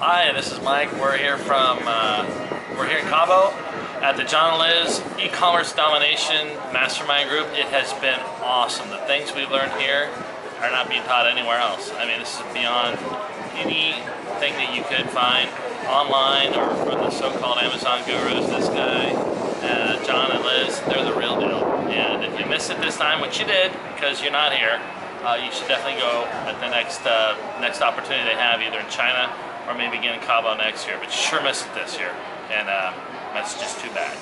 Hi, this is Mike. We're here from uh, we're here in Cabo at the John and Liz e-commerce domination mastermind group. It has been awesome. The things we've learned here are not being taught anywhere else. I mean, this is beyond anything that you could find online or from the so-called Amazon gurus. This guy, uh, John and Liz, they're the real deal. And if you miss it this time, which you did because you're not here, uh, you should definitely go at the next uh, next opportunity they have, either in China or maybe again in Cabo next year. But sure missed it this year, and uh, that's just too bad.